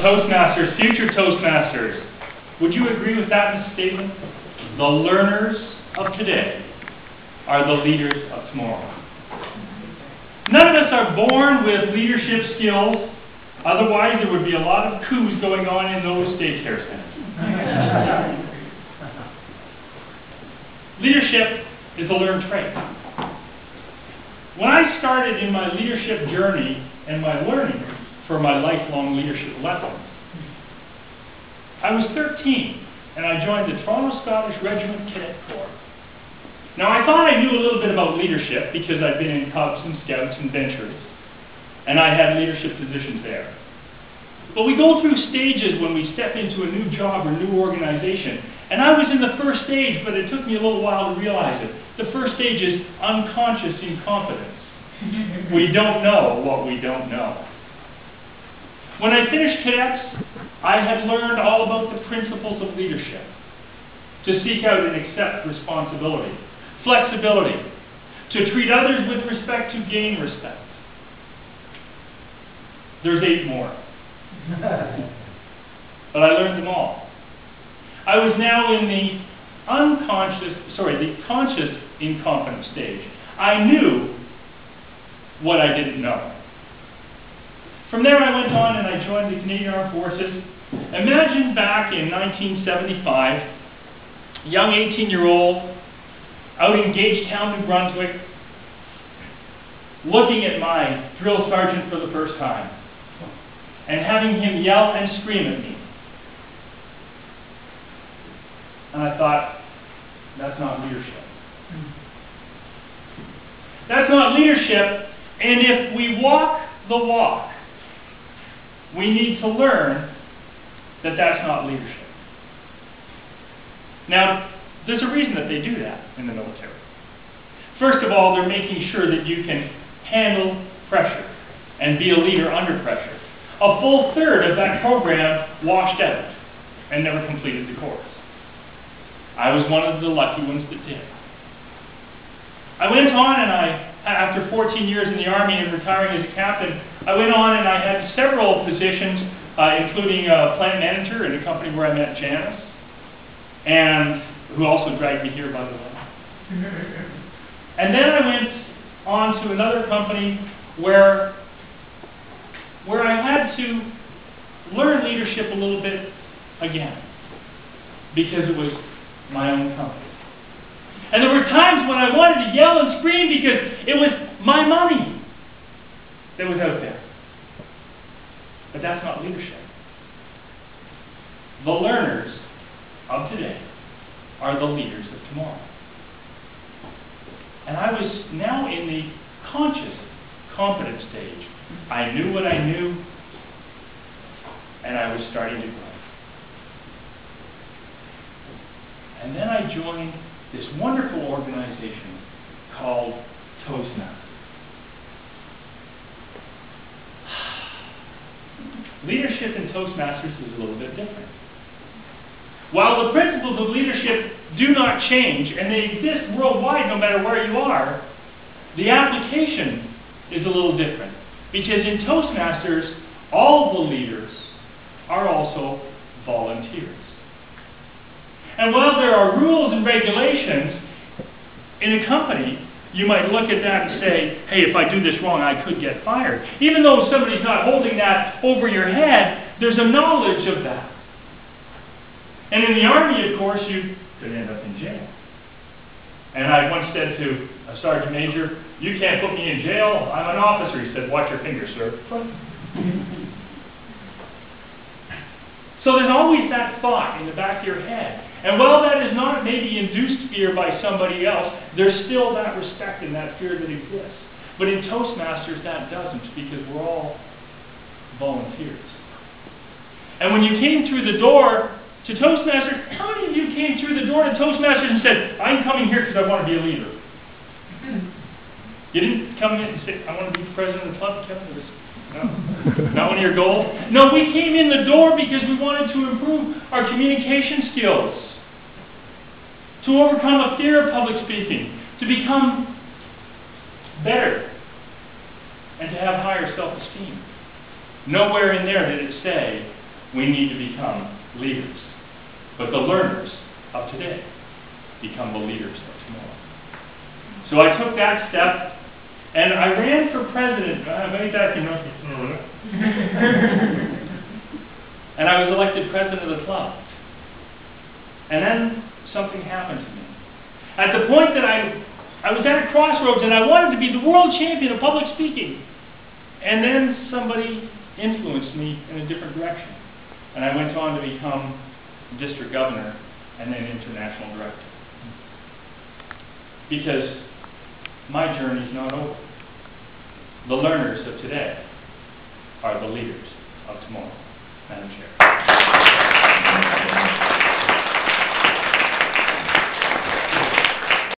Toastmasters, future Toastmasters, would you agree with that statement? The learners of today are the leaders of tomorrow. None of us are born with leadership skills, otherwise, there would be a lot of coups going on in those daycare centers. leadership is a learned trait. When I started in my leadership journey and my learning for my lifelong leadership lessons, I was 13 and I joined the Toronto Scottish Regiment Cadet Corps. Now, I thought I knew a little bit about leadership because I'd been in Cubs and Scouts and Ventures, and I had leadership positions there. But we go through stages when we step into a new job or new organization. And I was in the first stage, but it took me a little while to realize it. The first stage is unconscious incompetence. we don't know what we don't know. When I finished cadets, I had learned all about the principles of leadership to seek out and accept responsibility, flexibility, to treat others with respect to gain respect. There's eight more. but I learned them all. I was now in the unconscious, sorry, the conscious incompetent stage. I knew what I didn't know. From there, I went on and I joined the Canadian Armed Forces. Imagine back in 1975, young 18 year old, out in Gagetown, New Brunswick, looking at my drill sergeant for the first time and having him yell and scream at me. And I thought, that's not leadership. That's not leadership, and if we walk the walk, we need to learn that that's not leadership. Now, there's a reason that they do that in the military. First of all, they're making sure that you can handle pressure and be a leader under pressure. A full third of that program washed out and never completed the course. I was one of the lucky ones that did. I went on and I after 14 years in the Army and retiring as a captain, I went on and I had several positions, uh, including a plant manager in a company where I met Janice, and who also dragged me here, by the way. and then I went on to another company where, where I had to learn leadership a little bit again, because it was my own company. And there were times when I wanted to yell and scream because it was my money that was out there. But that's not leadership. The learners of today are the leaders of tomorrow. And I was now in the conscious, competent stage. I knew what I knew, and I was starting to grow. And then I joined this wonderful organization called Toastmasters. Leadership in Toastmasters is a little bit different. While the principles of leadership do not change, and they exist worldwide no matter where you are, the application is a little different. Because in Toastmasters, all the leaders are also volunteers. And while there are rules and regulations in a company, you might look at that and say, hey, if I do this wrong, I could get fired. Even though somebody's not holding that over your head, there's a knowledge of that. And in the Army, of course, you could end up in jail. And I once said to a sergeant major, you can't put me in jail. I'm an officer. He said, watch your fingers, sir. so there's always that thought in the back of your head. And while that is not maybe induced fear by somebody else, there's still that respect and that fear that exists. But in Toastmasters, that doesn't because we're all volunteers. And when you came through the door to Toastmasters, how many of you came through the door to Toastmasters and said, I'm coming here because I want to be a leader? You didn't come in and say, I want to be president of the club, Kevin? No. Not one of your goals? No, we came in the door because we wanted to improve our communication skills to overcome a fear of public speaking, to become better, and to have higher self esteem. Nowhere in there did it say, we need to become leaders. But the learners of today become the leaders of tomorrow. So I took that step, and I ran for president. Maybe that can And I was elected president of the club. And then something happened to me. At the point that I, I was at a crossroads and I wanted to be the world champion of public speaking. And then somebody influenced me in a different direction. And I went on to become district governor and then international director. Because my journey is not over. The learners of today are the leaders of tomorrow. Madam Chair.